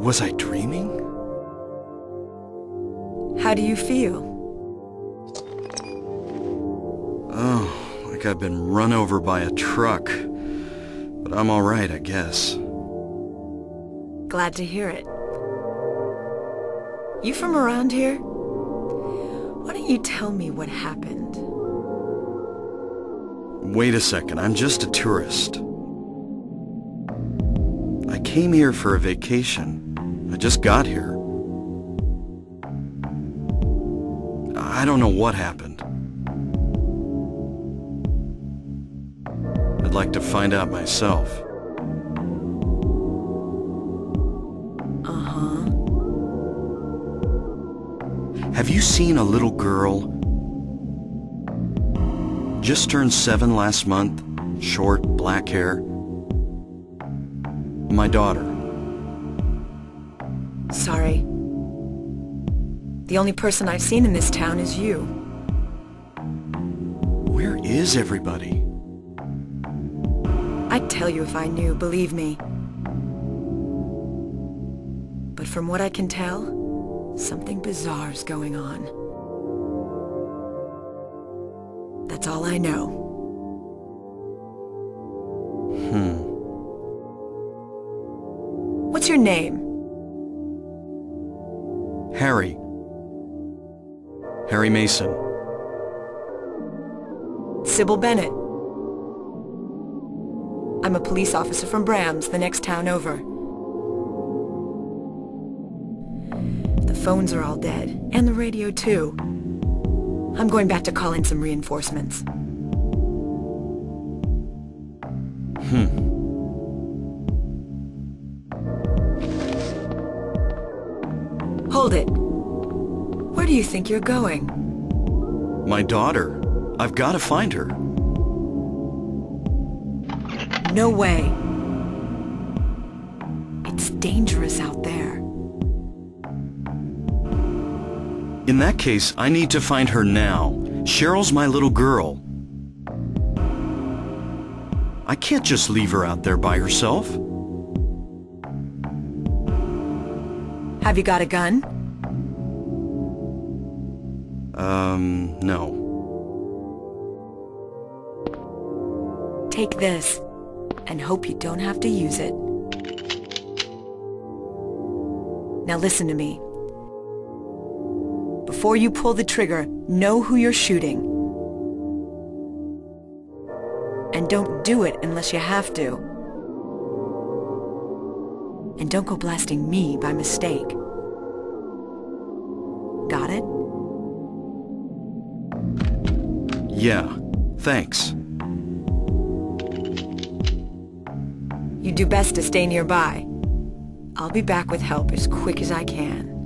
Was I dreaming? How do you feel? Oh, like I've been run over by a truck. But I'm alright, I guess. Glad to hear it. You from around here? Why don't you tell me what happened? Wait a second, I'm just a tourist. I came here for a vacation. I just got here. I don't know what happened. I'd like to find out myself. Uh-huh. Have you seen a little girl? Just turned seven last month. Short, black hair. My daughter. Sorry. The only person I've seen in this town is you. Where is everybody? I'd tell you if I knew, believe me. But from what I can tell, something bizarre's going on. That's all I know. Hmm. What's your name? Harry. Harry Mason. Cybil Bennett. I'm a police officer from Brahms, the next town over. The phones are all dead, and the radio too. I'm going back to call in some reinforcements. Hmm. Hold it. Where do you think you're going? My daughter. I've got to find her. No way. It's dangerous out there. In that case, I need to find her now. Cheryl's my little girl. I can't just leave her out there by herself. Have you got a gun? Um, no. Take this, and hope you don't have to use it. Now listen to me. Before you pull the trigger, know who you're shooting. And don't do it unless you have to. And don't go blasting me by mistake. Got it? Yeah, thanks. You do best to stay nearby. I'll be back with help as quick as I can.